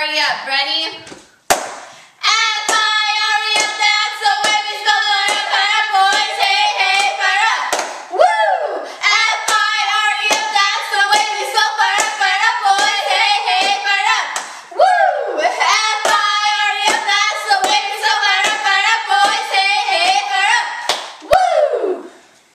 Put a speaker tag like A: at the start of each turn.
A: hurry up. Ready?